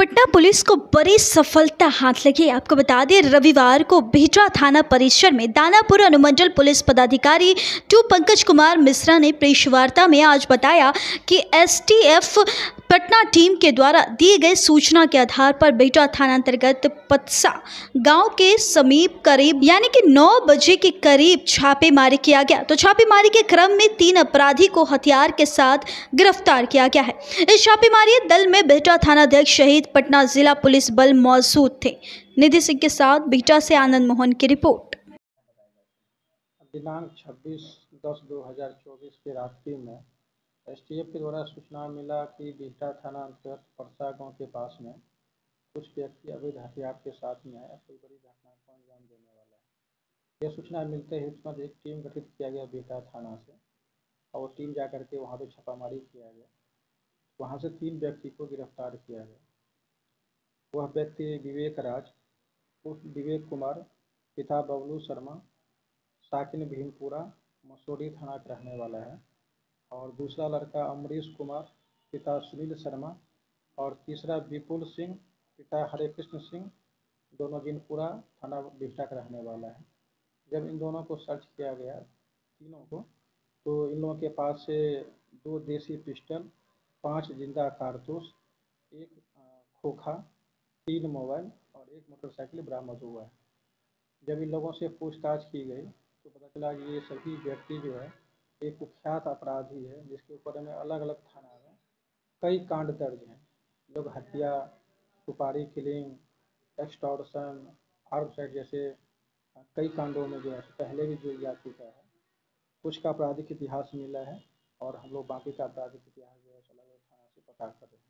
Patna police को बड़ी सफलता हाथ लगी। आपको बता दें, रविवार को बिहटा थाना परिसर में दानापुर अनुमंडल पुलिस पदाधिकारी टू पंकज कुमार मिश्रा ने प्रेस वार्ता में आज बताया कि एसटीएफ पटना टीम के द्वारा दिए गए सूचना के आधार पर बिहटा थाना अंतर्गत पत्सा गाँव के समीप करीब, यानी कि 9 बजे के करीब छापेमारी किया गया। तो छापेमारी के क्रम में तीन अपराधी को हथियार के साथ गिरफ़्तार किया गया है। इस छापेमारी दल में बिहटा थाना अध्यक्ष शहीद पटना जिला पुलिस बल मौजूद थे। निधि सिंह के साथ बिहटा से आनंद मोहन की रिपोर्ट। दिनांक 26 दस 2024 की रात्रि में एसटीएफ के द्वारा सूचना मिला कि बिहटा थाना अंतर्गत परसा गाँव के पास में कुछ व्यक्ति अवैध हथियार के साथ में है कोई बड़ी घटना को अंजाम देने वाला है। यह सूचना मिलते ही तुरंत एक टीम गठित किया गया बिहटा थाना से और टीम जा करके वहाँ पे छापामारी किया गया। वहाँ से तीन व्यक्ति को गिरफ़्तार किया गया। वह व्यक्ति विवेक राज विवेक कुमार, पिता बबलू शर्मा, साकिन भीमपुरा मसूरी थाना का रहने वाला है। और दूसरा लड़का अमरीश कुमार, पिता सुनील शर्मा, और तीसरा विपुल सिंह, पिता हरे कृष्ण सिंह, दोनों जिनपुरा थाना बिहटा का रहने वाला है। जब इन दोनों को सर्च किया गया, तीनों को तो इन लोगों के पास से दो देसी पिस्टल, पाँच ज़िंदा कारतूस, एक खोखा, तीन मोबाइल और एक मोटरसाइकिल बरामद हुआ है। जब इन लोगों से पूछताछ की गई तो पता चला कि ये सभी व्यक्ति जो है एक कुख्यात अपराधी है, जिसके ऊपर में अलग अलग थाना में कई कांड दर्ज हैं। लोग हत्या, सुपारी किलिंग एक्सटॉर्सन आर्म साइड जैसे कई कांडों में जो है पहले भी जुड़ जा चुका है। कुछ का आपराधिक इतिहास मिला है और हम लोग बाकी का आपराधिक इतिहास जो है अलग अलग थाना से पता कर रहे हैं।